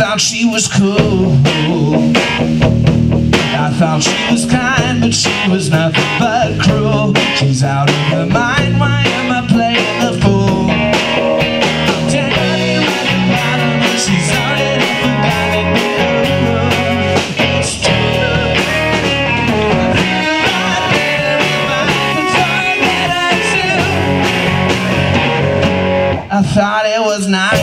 thought she was cool. I thought she was kind, but she was nothing but cruel. She's out of her mind, why am I playing the fool? Daddy, when the bottom, I thought it was nice.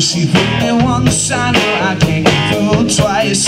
Well, she put me once, I know I can't get fooled twice.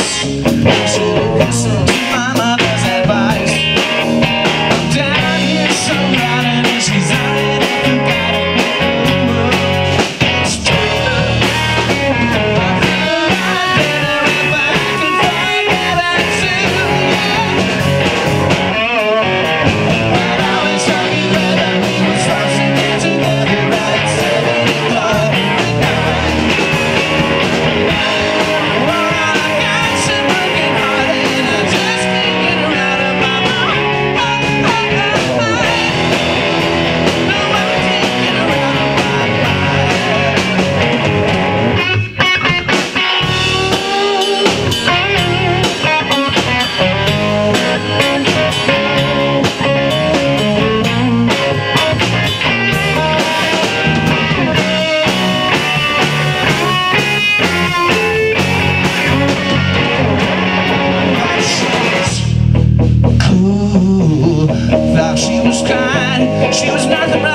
She was nothing but